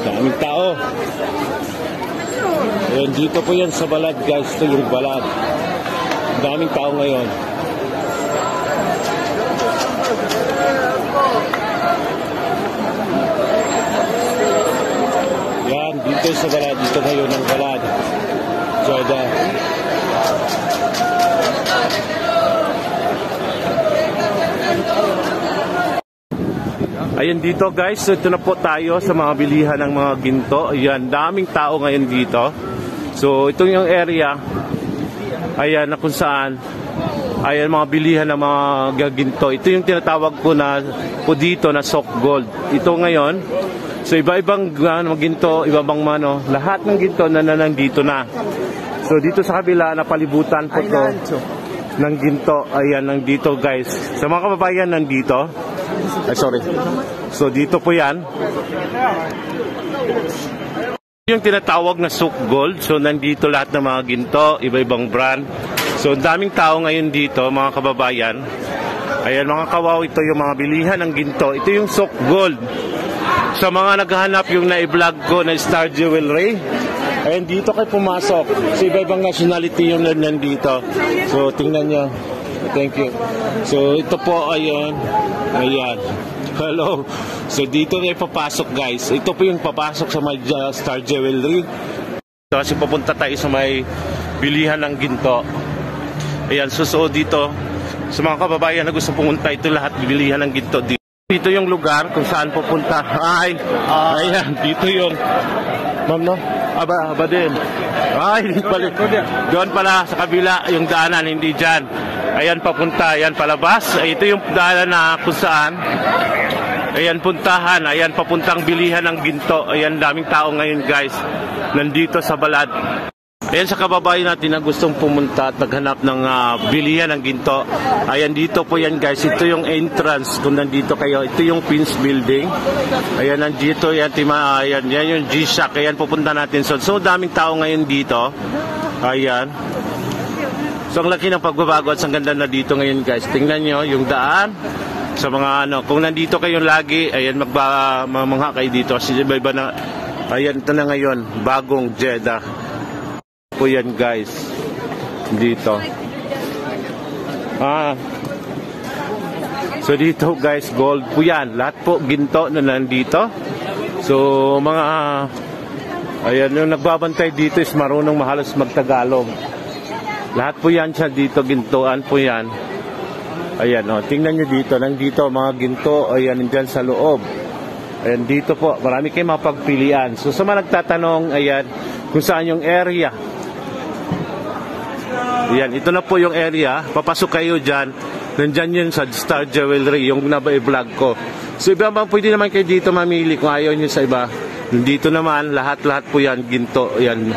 Daming tao. Ayan, dito po yan sa balad guys. Ito yung balad. Daming tao ngayon. Yan, dito sa balad. Dito ngayon ang balad. Jeddah. Ayan dito guys, ito na po tayo sa mga bilihan ng mga ginto. Ayan, daming tao ngayon dito. So ito yung area. Ayan na kung saan. Ayan mga bilihan ng mga gaginto. Ito yung tinatawag ko na po dito na sock gold. Ito ngayon. So iba-ibang ano, ginto, iba-ibang mano. Lahat ng ginto na nandito na. So dito sa kabila napalibutan po to ng ginto. Ayan, nandito guys. Sa mga kababayan nandito. Ay, sorry. So, dito po yan. Yung tinatawag na souk gold. So, nandito lahat ng mga ginto, iba-ibang brand. So, ang daming tao ngayon dito, mga kababayan. Ayan, mga kawaw, ito yung mga bilihan ng ginto. Ito yung souk gold. Sa mga naghahanap yung na-vlog ko na Star Jewelry, Ayan, dito kayo pumasok. So, iba-ibang nationality yung nandito. So, tingnan nyo. Thank you. So, ito po, ayan. Ayan. Hello. So, dito na papasok, guys. Ito po yung papasok sa may uh, Star Jewelry. So, kasi pupunta tayo sa may bilihan ng ginto. Ayan, susuod dito. Sa mga kababayan na gusto pumunta, ito lahat bilihan ng ginto dito. Dito yung lugar kung saan pupunta. Ay, ayan, dito yung Ma'am, no? Aba, aba din. Ay, pala. Doon pala sa kabila, yung daanan, hindi dyan. Ayan, papunta. Ayan, palabas. Ito yung daanan na kung saan. Ayan, puntahan. Ayan, papuntang bilihan ng ginto. Ayan, daming tao ngayon, guys. Nandito sa balad. Ayan sa kababayan natin na gustong pumunta at naghanap ng uh, bilihan ng ginto. Ayan dito po yan guys. Ito yung entrance kung nandito kayo. Ito yung Pins Building. Ayan nandito yan. Tima, ayan, yan yung G-Shock. Ayan pupunta natin. So, so daming tao ngayon dito. Ayan. So ang laki ng pagbabago at ang ganda na dito ngayon guys. Tingnan nyo yung daan sa mga ano. Kung nandito kayo lagi, ayan magba, kayo dito. Kasi iba iba na, ayan ito na ngayon. Bagong Jeddah po yan guys dito ah so dito guys gold po yan lahat po ginto na nandito so mga ayan yung nagbabantay dito is marunong mahalos magtagalog lahat po yan siya dito gintoan po yan ayan o oh, tingnan nyo dito nandito mga ginto ayan dyan sa loob ayan dito po marami kayong mapagpilian so sa mga nagtatanong ayan kung saan yung area yan, ito na po yung area. Papasok kayo dyan. Nandyan yun sa Star Jewelry, yung naba-vlog ko. So iba bang pwede naman kayo dito mamili kung ayaw nyo sa iba. Dito naman, lahat-lahat po yan, ginto, yan.